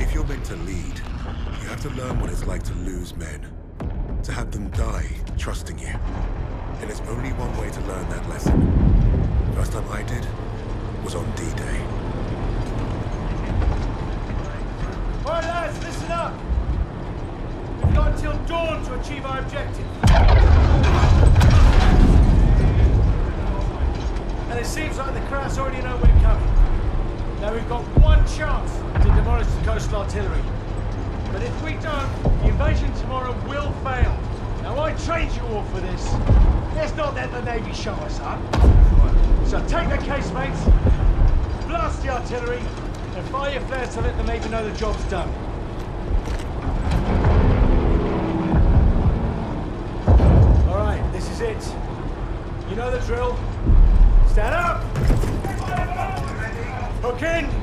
If you're meant to lead, you have to learn what it's like to lose men. To have them die trusting you. And there's only one way to learn that lesson. First time I did was on D-Day. All right, lads, listen up. We've got until dawn to achieve our objective. And it seems like the Krauts already know we're coming. Now we've got one chance to demolish the coastal artillery. But if we don't, the invasion tomorrow will fail. Now I trained you all for this. Let's not let the Navy show us up. So take the casemates, blast the artillery, and fire your flares to let the Navy know the job's done. All right, this is it. You know the drill. Stand up! Hook in!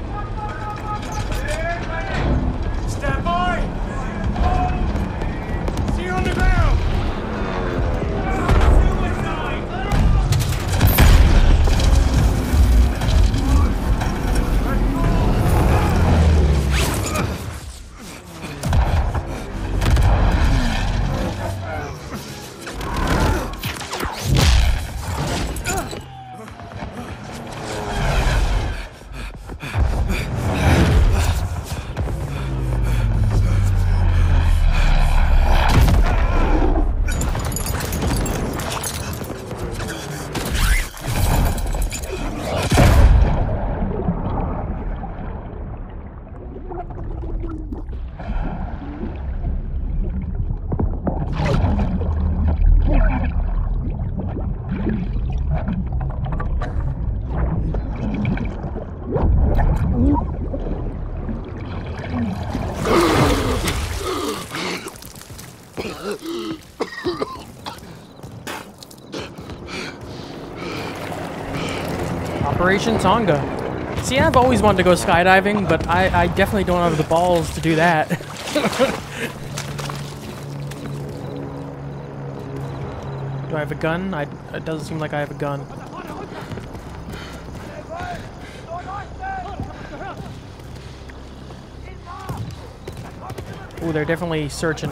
Operation Tonga. See, I've always wanted to go skydiving, but I, I definitely don't have the balls to do that. do I have a gun? I, it doesn't seem like I have a gun. Ooh, they're definitely searching.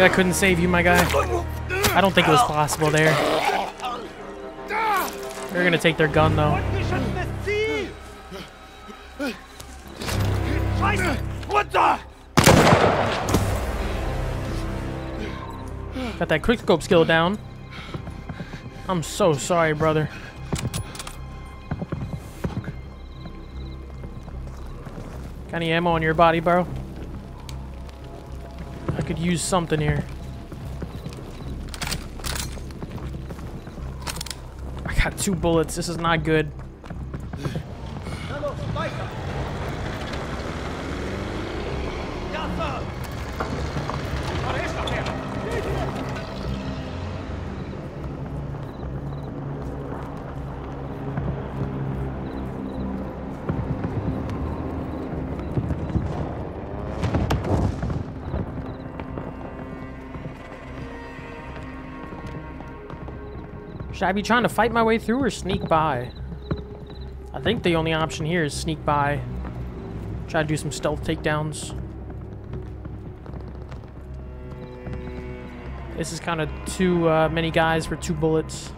sorry I couldn't save you, my guy. I don't think it was possible there. They're gonna take their gun, though. What the? Got that quickscope skill down. I'm so sorry, brother. Got any ammo on your body, bro? Could use something here. I got two bullets. This is not good. Should I be trying to fight my way through or sneak by? I think the only option here is sneak by. Try to do some stealth takedowns. This is kind of too uh, many guys for two bullets.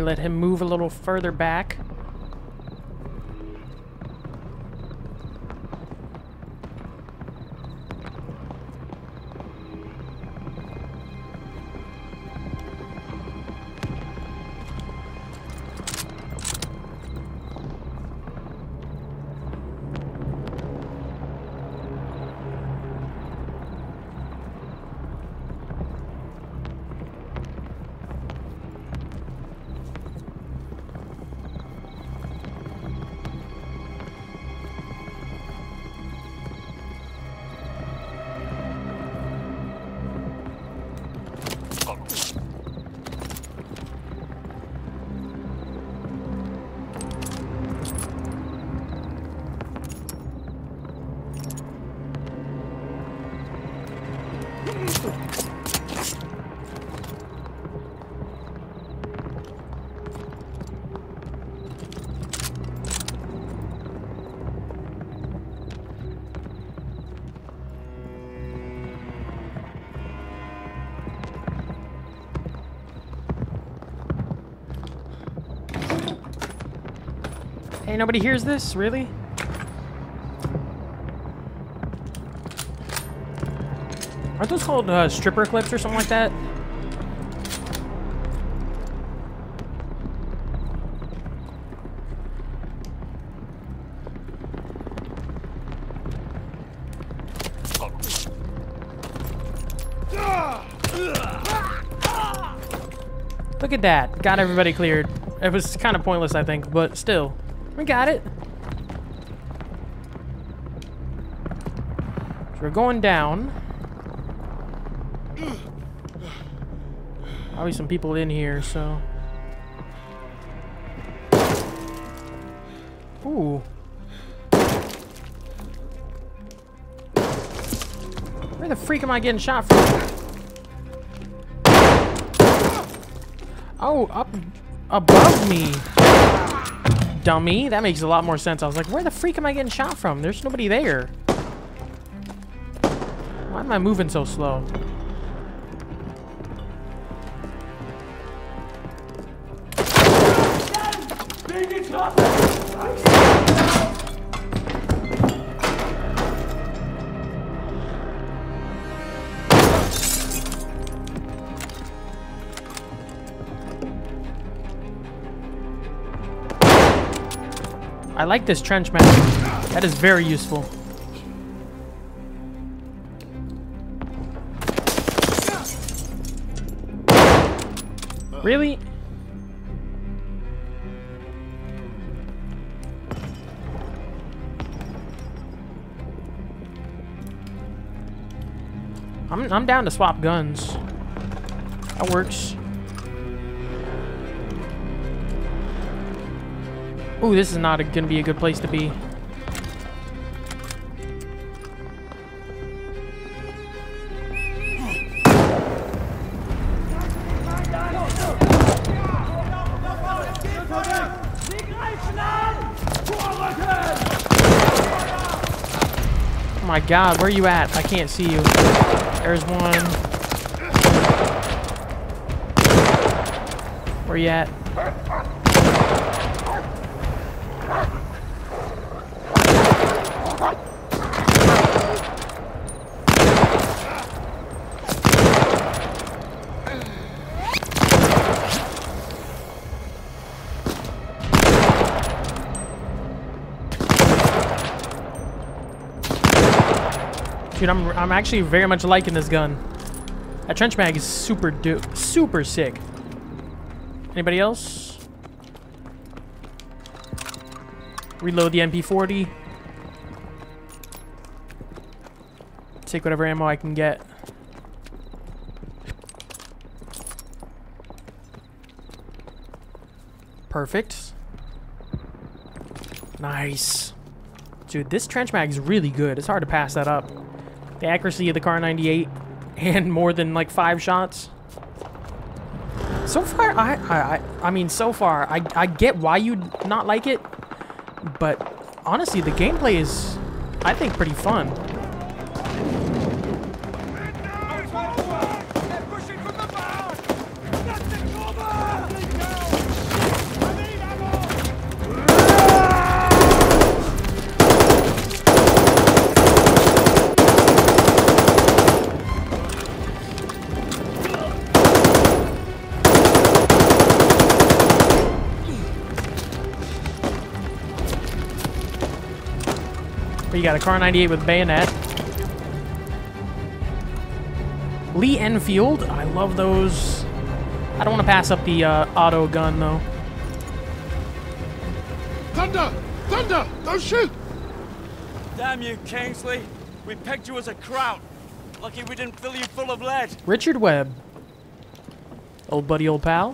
Let him move a little further back. Nobody hears this? Really? Aren't those called uh, stripper clips or something like that? Look at that. Got everybody cleared. It was kind of pointless, I think, but still. We got it. So we're going down. Probably some people in here, so. Ooh. Where the freak am I getting shot from? Oh, up above me. Dummy. That makes a lot more sense. I was like, where the freak am I getting shot from? There's nobody there. Why am I moving so slow? Like this trench mag. That is very useful. Really? I'm, I'm down to swap guns. That works. Ooh, this is not a, gonna be a good place to be. Oh my god, where are you at? I can't see you. There's one. Where you at? Dude, I'm, I'm actually very much liking this gun. That trench mag is super du super sick. Anybody else? Reload the MP40. Take whatever ammo I can get. Perfect. Nice. Dude, this trench mag is really good. It's hard to pass that up. The accuracy of the Kar98 and more than like five shots. So far, I, I, I, mean, so far, I, I get why you'd not like it, but honestly, the gameplay is, I think, pretty fun. You got a Kar98 with bayonet. Lee Enfield. I love those. I don't want to pass up the uh, auto gun, though. Thunder! Thunder! Don't shoot! Damn you, Kingsley. We pegged you as a kraut. Lucky we didn't fill you full of lead. Richard Webb. Old buddy, old pal.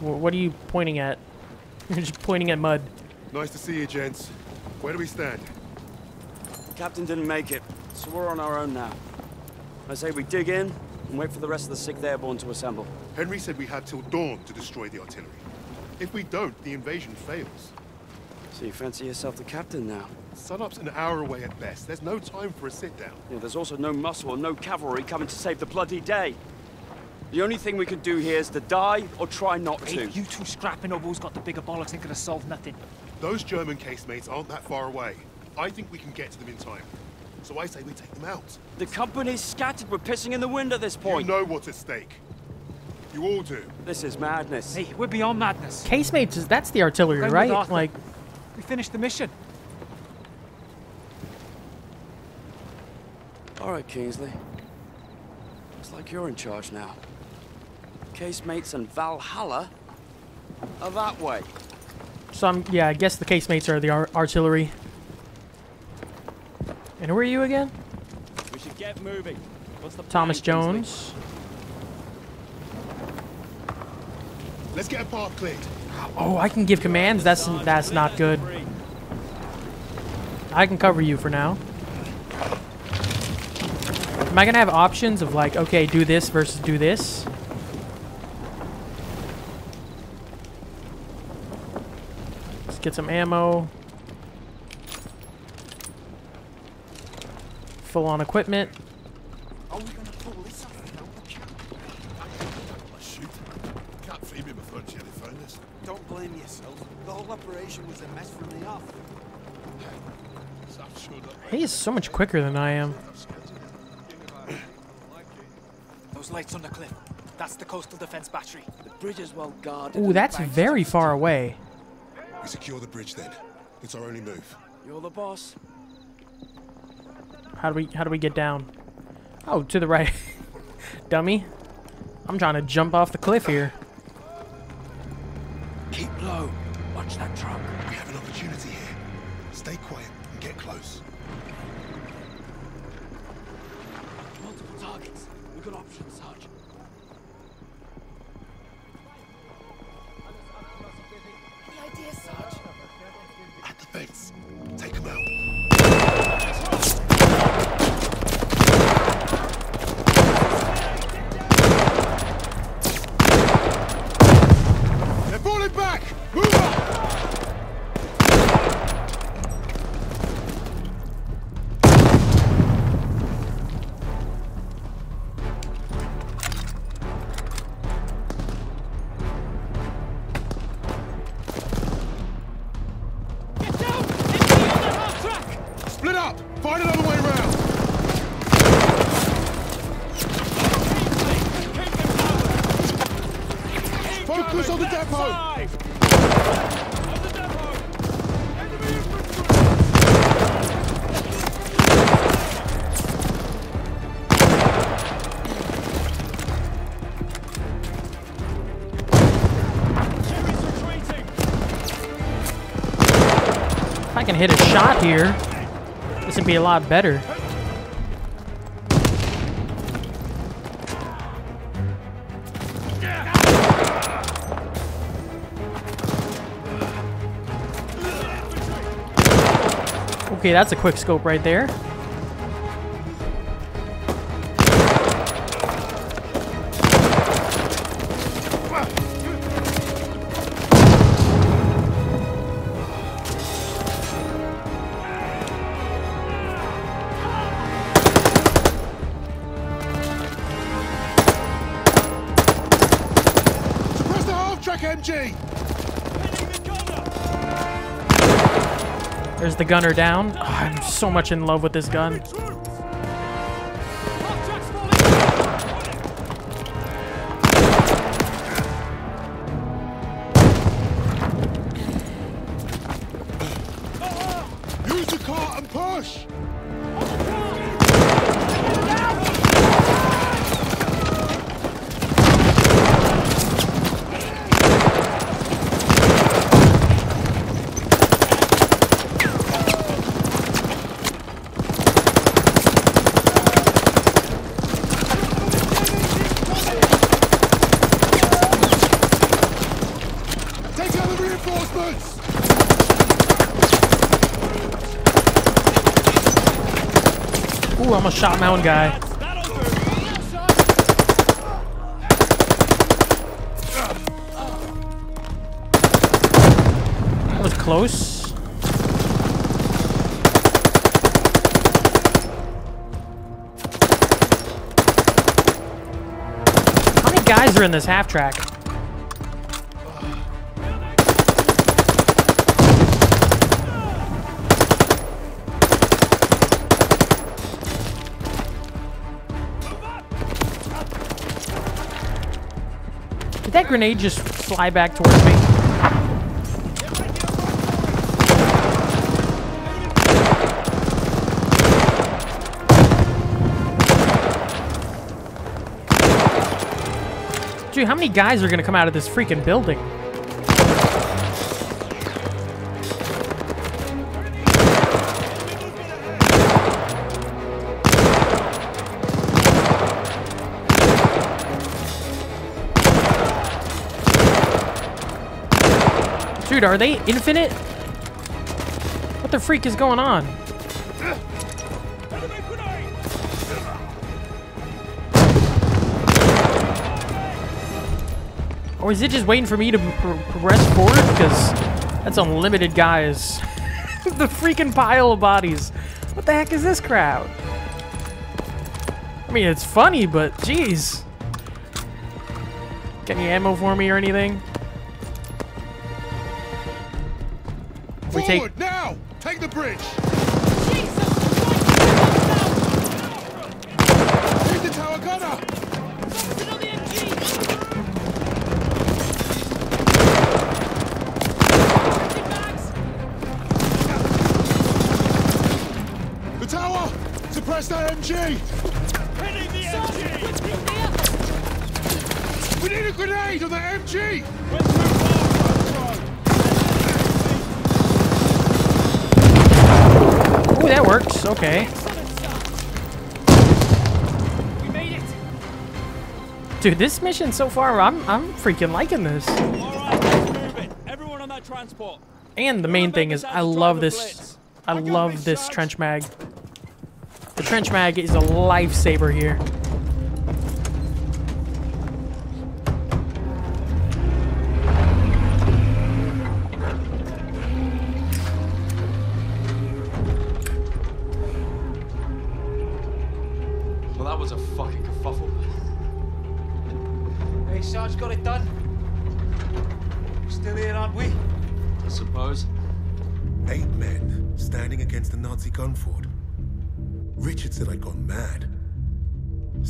What are you pointing at? You're just pointing at mud. Nice to see you, gents. Where do we stand? The Captain didn't make it, so we're on our own now. I say we dig in and wait for the rest of the 6th Airborne to assemble. Henry said we had till dawn to destroy the artillery. If we don't, the invasion fails. So you fancy yourself the captain now? Sunup's an hour away at best. There's no time for a sit-down. Yeah, there's also no muscle and no cavalry coming to save the bloody day. The only thing we can do here is to die or try not to. Hey, you two scrapping over who's got the bigger bollocks ain't gonna solve nothing. Those German casemates aren't that far away. I think we can get to them in time. So I say we take them out. The company's scattered. We're pissing in the wind at this point. You know what's at stake. You all do. This is madness. Hey, we're beyond madness. Casemates, is that's the artillery, Going right? Like, We finished the mission. All right, Kingsley. Looks like you're in charge now. Casemates and Valhalla are that way. Some, yeah, I guess the casemates are the ar artillery. And who are you again? We should get moving. What's the Thomas Jones. Let's get a path cleared. Oh, I can give commands. That's that's not good. I can cover you for now. Am I gonna have options of like, okay, do this versus do this? Let's get some ammo. Full on equipment. Are we gonna pull this off without the cap? Shoot. Can't feed me before Jerry found us. Don't blame yourself. The whole operation was a mess from the off. He is so much quicker than I am. Those lights on the cliff. That's the coastal defense battery. The bridge is well guarded. Ooh, that's very far away. We secure the bridge then. It's our only move. You're the boss. How do we how do we get down? Oh, to the right. Dummy. I'm trying to jump off the cliff here. Hit a shot here, this would be a lot better. Okay, that's a quick scope right there. There's the gunner down. Oh, I'm so much in love with this gun. Shot my own guy. That was close. How many guys are in this half track? Did that grenade just fly back towards me? Dude, how many guys are gonna come out of this freaking building? Dude, are they infinite? What the freak is going on? Or is it just waiting for me to pr progress forward? Because that's unlimited guys. the freaking pile of bodies. What the heck is this crowd? I mean, it's funny, but jeez. Got any ammo for me or anything? We take now! Take the bridge! Take the tower gunner! The tower! Suppress that MG! We need a grenade on the MG! That works. Okay. We made it. Dude, this mission so far, I'm I'm freaking liking this. All right, let's move it. Everyone on that transport. And the main thing is I love this I love this trench mag. The trench mag is a lifesaver here.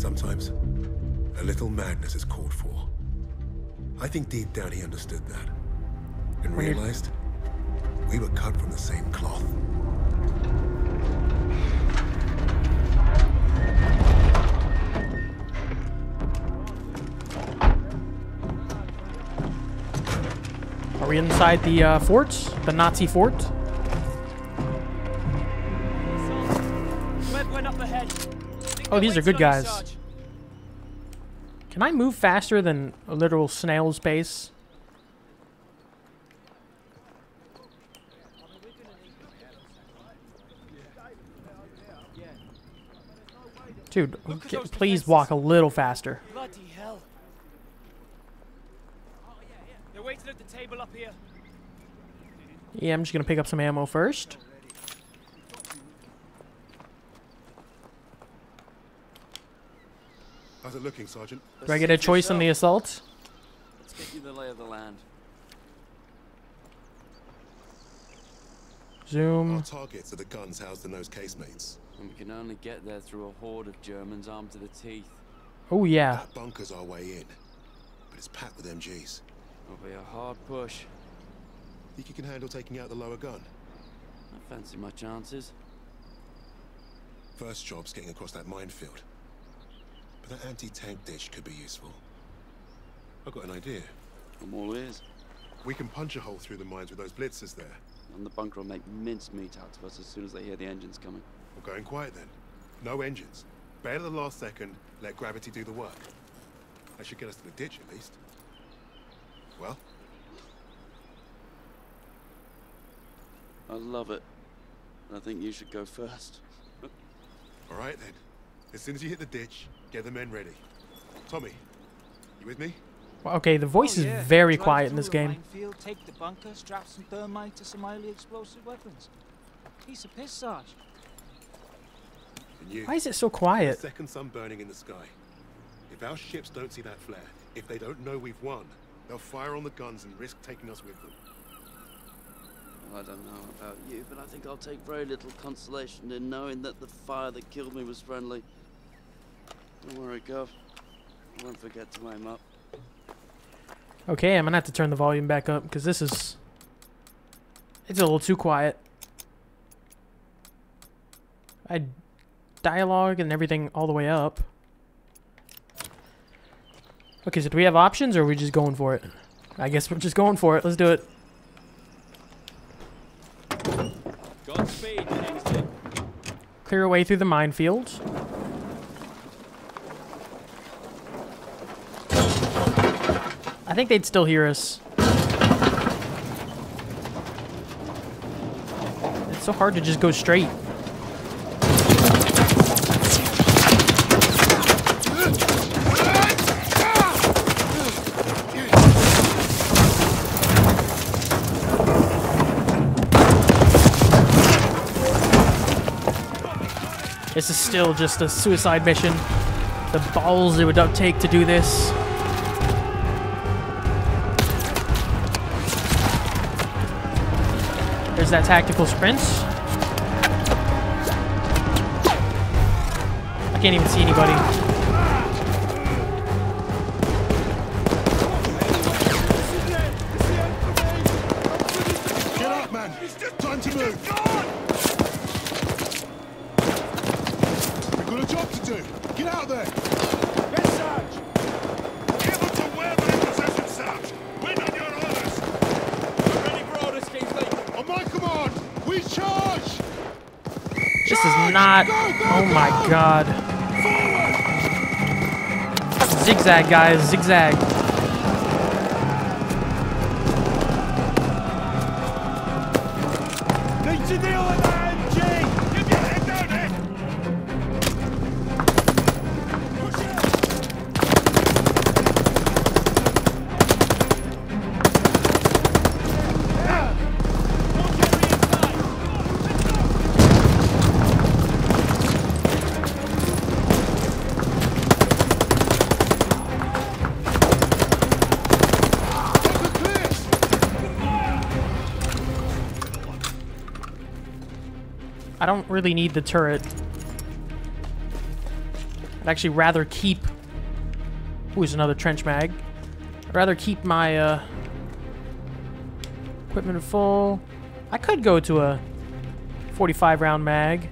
Sometimes, a little madness is called for. I think deep down he understood that. And realized we were cut from the same cloth. Are we inside the uh, fort? The Nazi fort? Red one up ahead. Oh, these are good Waiting on you, guys. Can I move faster than a literal snail's pace? Dude, Look at g- those please defenses. walk a little faster. Bloody hell. Oh, They're waiting at the table up here. Yeah, I'm just gonna pick up some ammo first. How's it looking, Sergeant? Do I get a choice on the assault? Let's get you the lay of the land. Zoom. Our targets are the guns housed in those casemates. And we can only get there through a horde of Germans armed to the teeth. Oh yeah. That bunker's our way in, but it's packed with MGs. It'll be a hard push. Think you can handle taking out the lower gun? I fancy my chances. First job's getting across that minefield. But that anti-tank dish could be useful. I've got an idea. I'm all ears. We can punch a hole through the mines with those blitzers there. And the bunker will make mincemeat out of us as soon as they hear the engines coming. We're going quiet then. No engines. Bail at the last second, let gravity do the work. That should get us to the ditch at least. Well, I love it. I think you should go first. all right then. As soon as you hit the ditch, get the men ready. Tommy, you with me? Okay, the voice Oh, is very Drive quiet in this game. Minefield, take the bunker, strap some thermite to some highly explosive weapons. Piece of piss, Sarge. And you. Why is it so The quiet? second sun burning in the sky. If our ships don't see that flare, if they don't know we've won, they'll fire on the guns and risk taking us with them. Well, I don't know about you, but I think I'll take very little consolation in knowing that the fire that killed me was friendly. Don't worry, Gov. I won't forget to aim up. Okay, I'm gonna have to turn the volume back up because this is. It's a little too quiet. I dialogue and everything all the way up. Okay, so do we have options or are we just going for it? I guess we're just going for it. Let's do it. Godspeed, Kingsley. Clear a way through the minefield. Think they'd still hear us. It's so hard to just go straight. This is still just a suicide mission. The balls it would take to do this. There's that tactical sprint. I can't even see anybody. Not. Oh my god. Zigzag, guys. Zigzag. Really need the turret. I'd actually rather keep. Ooh, there's another trench mag. I'd rather keep my uh, equipment full. I could go to a 45 round mag,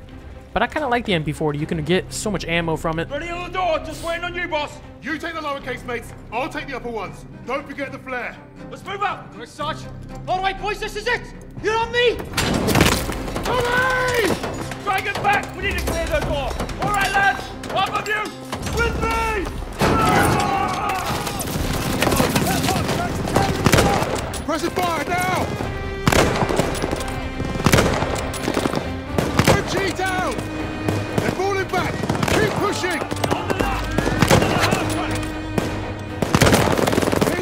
but I kind of like the MP40. You can get so much ammo from it. Ready on the door! Just waiting on you, boss! You take the lower casemates, I'll take the upper ones. Don't forget the flare. Let's move up! Come on, Sarge! All right, boys, this is it! You're on me! Tommy! dragon back! We need to clear the door. All right, lads! Up of you! With me! Press it fire now! Richie down! They're falling back! Keep pushing! On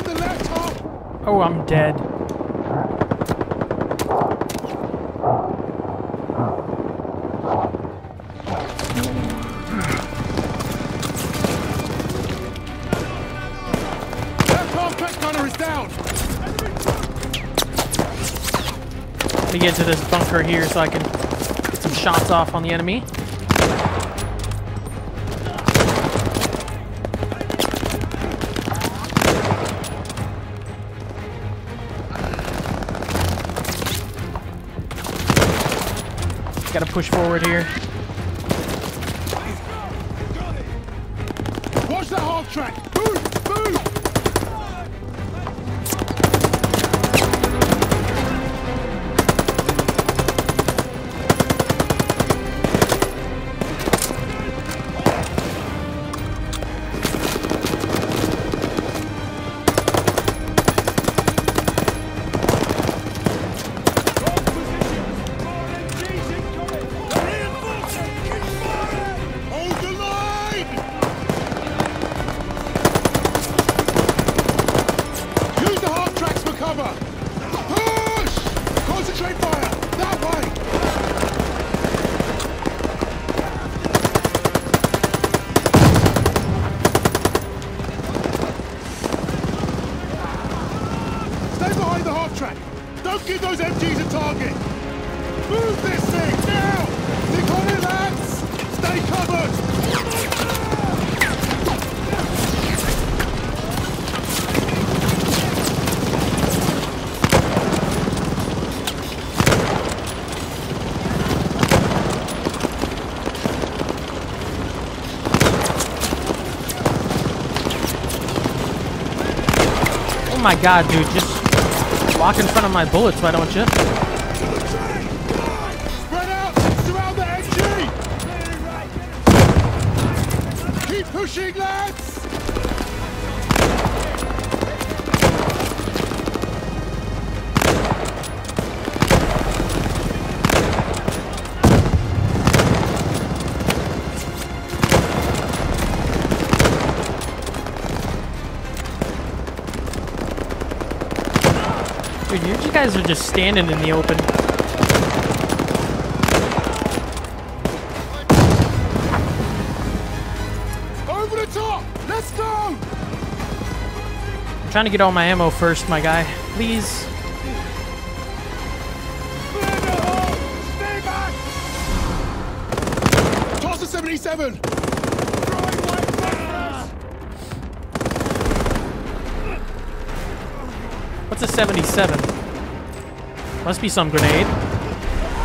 the left! Oh, I'm dead. Get to this bunker here so I can get some shots off on the enemy. Gotta push forward here. My god, dude, just walk in front of my bullets, why don't you? Keep pushing, lads! Guys are just standing in the open. Over the top! Let's go! I'm trying to get all my ammo first, my guy. Please. Clear the hole! Stay back! Toss the 77! What's a 77? Must be some grenade.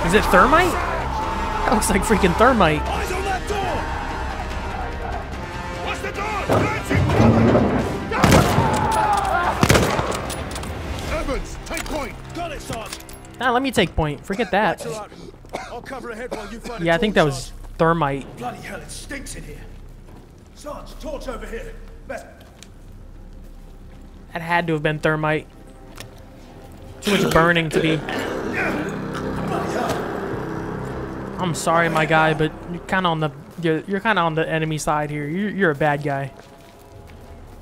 Is it thermite? That looks like freaking thermite. Eyes on that door! Watch the door! Evans, take point! Got it, Sarge. Nah, let me take point. Forget that. I'll cover ahead while you find Yeah, I think that was thermite. Bloody hell, it stinks in here. Sarge, torch over here. Best. That had to have been thermite. Too much burning to be. I'm sorry, my guy, but you're kind of on the you're, you're kind of on the enemy side here. You're, you're a bad guy.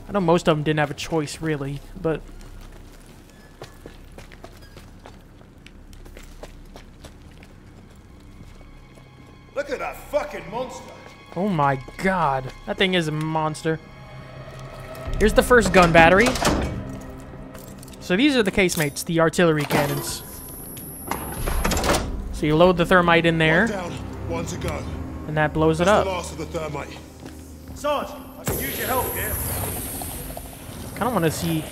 I know most of them didn't have a choice, really, but Look at that fucking monster. oh my god, that thing is a monster. Here's the first gun battery. So these are the casemates, the artillery cannons. So you load the thermite in there, Down, one to and that blows it That's the up. last of the thermite. Sarge, I can use your help here. kind of want to see.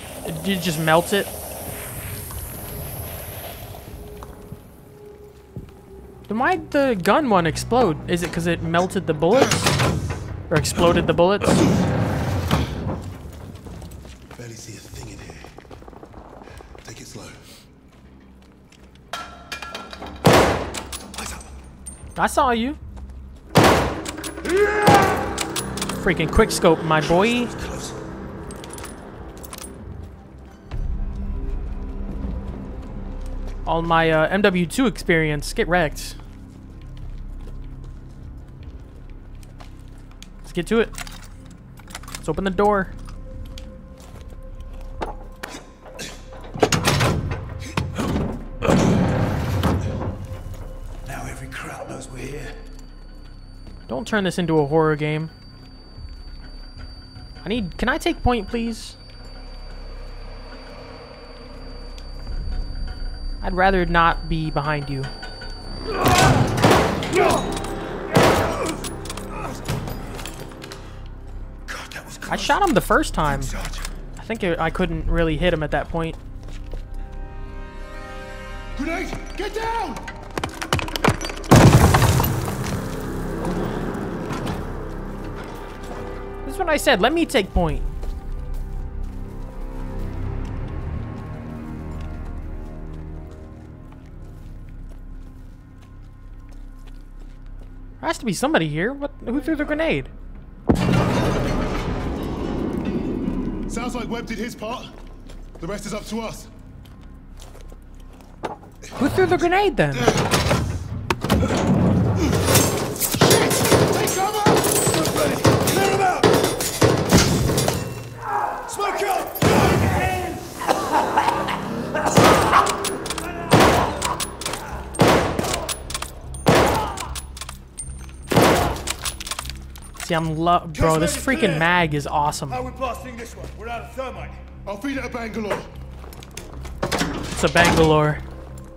Did it just melt it? Then why'd the gun one explode? Is it because it melted the bullets? Or exploded the bullets? Barely see a thing in here. Take it slow. Eyes up. I saw you. Freaking quick scope, my boy. All my uh, MW2 experience. Get wrecked. Let's get to it. Let's open the door. Don't turn this into a horror game. I need. Can I take point, please? I'd rather not be behind you. I shot him the first time. I think it, I couldn't really hit him at that point. Grenade! Get down! This is what I said. Let me take point. There has to be somebody here. What? Who threw the grenade? Sounds like Webb did his part. The rest is up to us. Who threw the grenade then? See, I'm lo- bro. This freaking mag is awesome. How are we blasting this one? We're out of thermite. I'll feed it a Bangalore. It's a Bangalore.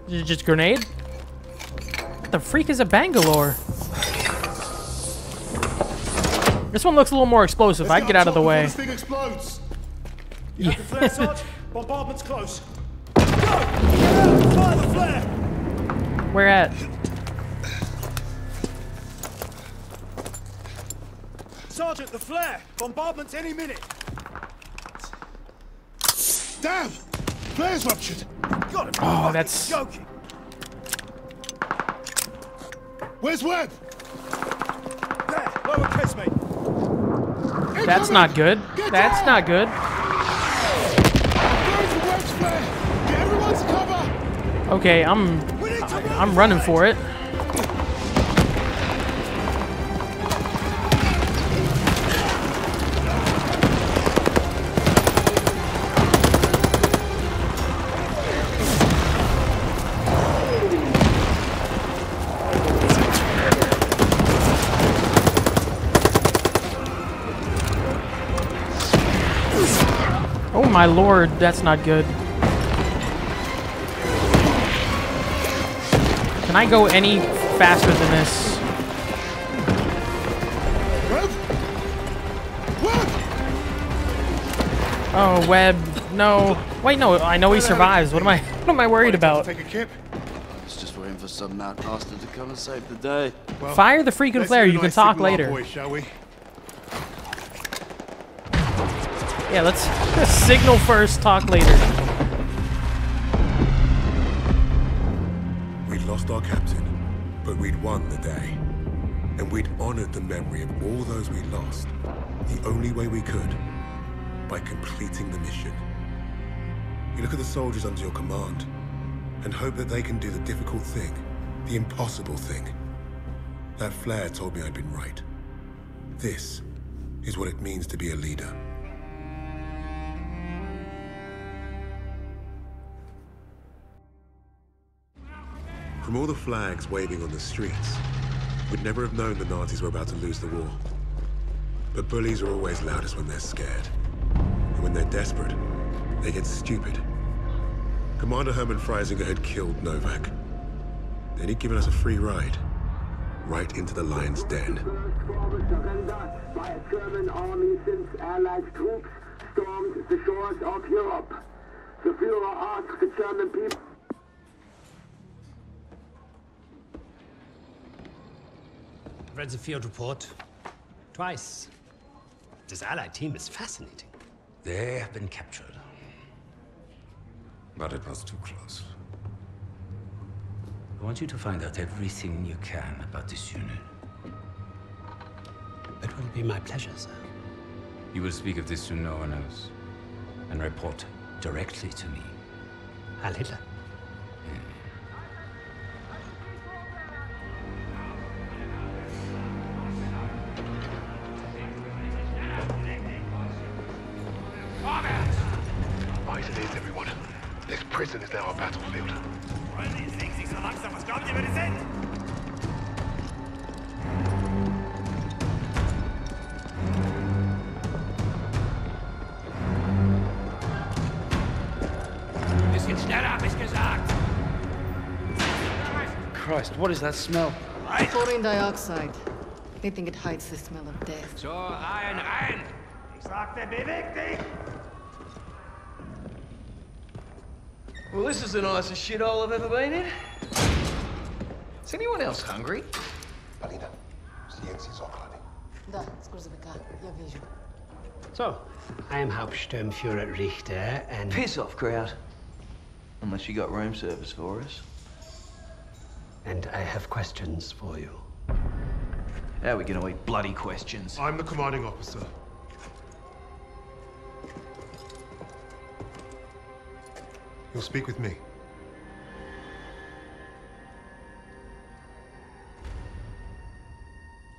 Is it just grenade? What the freak is a Bangalore? This one looks a little more explosive. I'd get out of the way. This thing explodes. You the flare? Bombardment's close. Go! Fire the flare! Where at? Sergeant, the flare! Bombardment's any minute! Damn! Flare's ruptured. Got him! Oh, that's- Joking! Where's Webb? There! Lower casemate! That's not good. That's not good. Going for Webb's flare. Get everyone to cover. Okay, I'm We need to run I'm running for it. My lord, that's not good. Can I go any faster than this? Webb? Webb! Oh, Webb. No. Wait, no. I know he survives. What am I? What am I worried about? Take a kip. I was just waiting for some mad bastard to come and save the day. Well, Fire the freaking flare. You can talk later. Boys, shall we? Yeah, let's signal first, talk later. We'd lost our captain, but we'd won the day. And we'd honored the memory of all those we lost the only way we could by completing the mission. You look at the soldiers under your command and hope that they can do the difficult thing, the impossible thing. That flare told me I'd been right. This is what it means to be a leader. From all the flags waving on the streets, we'd never have known the Nazis were about to lose the war. But bullies are always loudest when they're scared. And when they're desperate, they get stupid. Commander Hermann Freisinger had killed Novak. Then he'd given us a free ride. Right into the lion's den. by a German army since Allied troops stormed the shores of Europe. The Führer asked the German people. Read the field report twice. This allied team is fascinating. They have been captured. But it was too close. I want you to find out everything you can about this unit. It will be my pleasure, sir. You will speak of this to no one else. And report directly to me. Hitler. Christ, what is that smell? Chlorine dioxide. They think it hides the smell of death. So, iron, iron! Ich sagte! Well, this is the nicest shithole I've ever been in. Is anyone else hungry? Полина, съем сизок, Да, скорзовика, я вижу. So, I am Hauptsturmführer Richter and... Piss off, Kraut. Unless you got room service for us. And I have questions for you. How are we gonna eat bloody questions? I'm the commanding officer. You'll speak with me.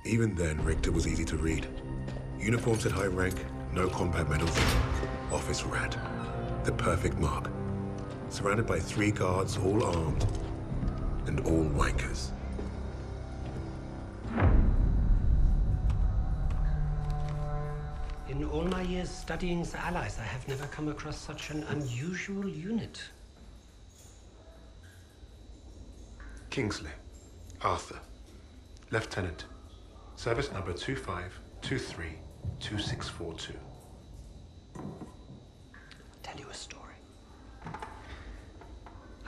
Even then, Richter was easy to read. Uniform said high rank, no combat medals, office rat. The perfect mark. Surrounded by three guards, all armed, and all wankers. In all my years studying the Allies, I have never come across such an unusual unit. Kingsley. Arthur. Lieutenant. Service number 25232642. Tell you a story.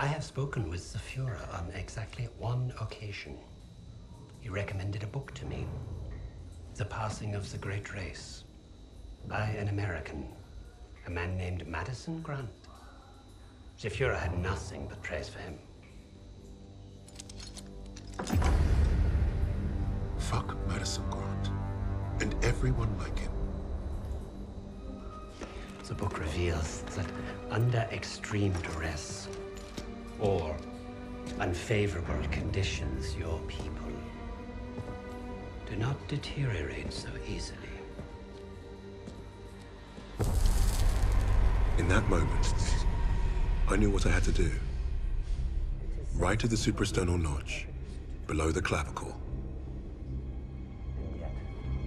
I have spoken with the Fuhrer on exactly one occasion. He recommended a book to me The Passing of the Great Race by an American, a man named Madison Grant. The Fuhrer had nothing but praise for him. Fuck Madison Grant. And everyone like him. The book reveals that under extreme duress or unfavorable conditions, your people do not deteriorate so easily. In that moment, I knew what I had to do. Right to the suprasternal notch, below the clavicle.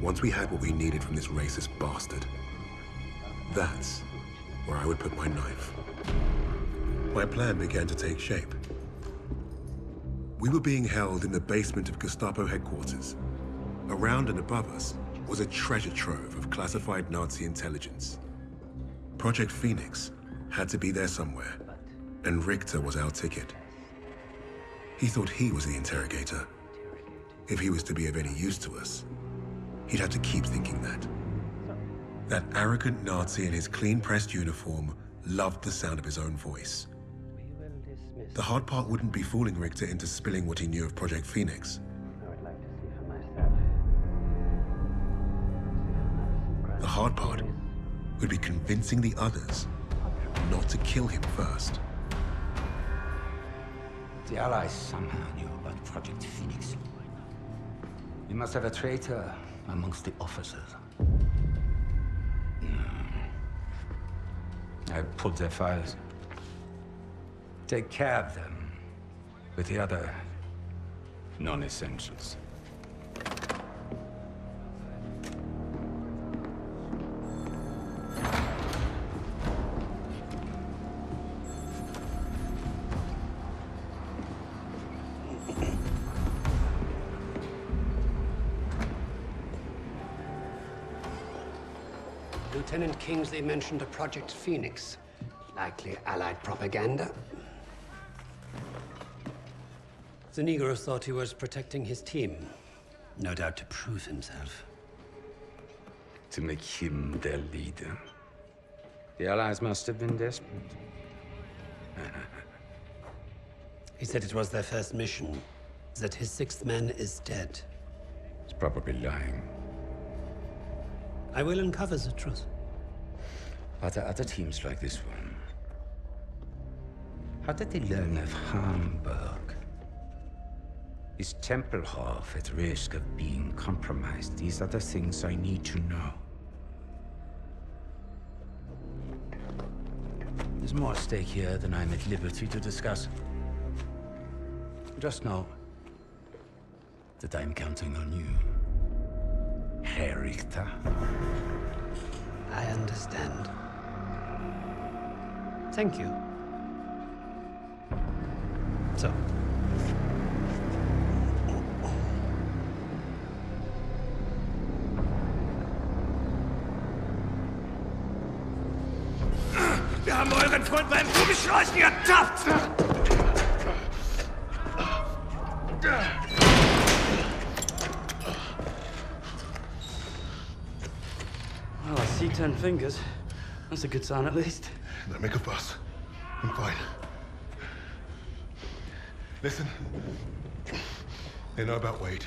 Once we had what we needed from this racist bastard, that's where I would put my knife. My plan began to take shape. We were being held in the basement of Gestapo headquarters. Around and above us was a treasure trove of classified Nazi intelligence. Project Phoenix had to be there somewhere, and Richter was our ticket. He thought he was the interrogator. If he was to be of any use to us, he'd have to keep thinking that. That arrogant Nazi in his clean-pressed uniform loved the sound of his own voice. The hard part wouldn't be fooling Richter into spilling what he knew of Project Phoenix. The hard part would be convincing the others not to kill him first. The Allies somehow knew about Project Phoenix. We must have a traitor amongst the officers. No. I pulled their files. Take care of them with the other non-essentials. Lieutenant Kingsley mentioned a Project Phoenix. Likely Allied propaganda. The Negro thought he was protecting his team. No doubt to prove himself. To make him their leader. The Allies must have been desperate. He said it was their first mission, that his sixth man is dead. He's probably lying. I will uncover the truth. Are there other teams like this one? How did they learn of Hamburg? Is Tempelhof at risk of being compromised? These are the things I need to know. There's more at stake here than I'm at liberty to discuss. Just know that I'm counting on you, Herr Richter. I understand. Thank you. So. Wir haben euren Freund beim Gummischleusen ertappt! Well, I see ten fingers. That's a good sign, at least. Don't make a fuss. I'm fine. Listen. They know about Wade.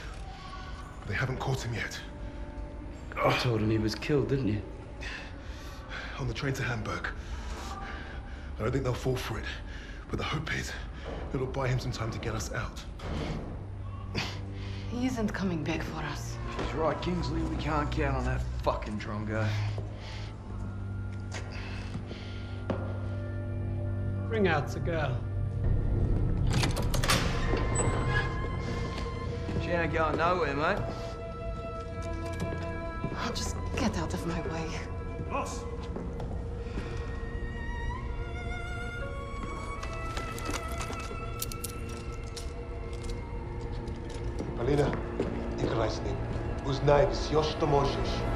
They haven't caught him yet. You told him he was killed, didn't you? On the train to Hamburg. I don't think they'll fall for it. But the hope is it'll buy him some time to get us out. He isn't coming back for us. She's right, Kingsley. We can't count on that fucking Drongo. Bring out the girl. She ain't going nowhere, mate. Oh, just get out of my way. Los! Moisés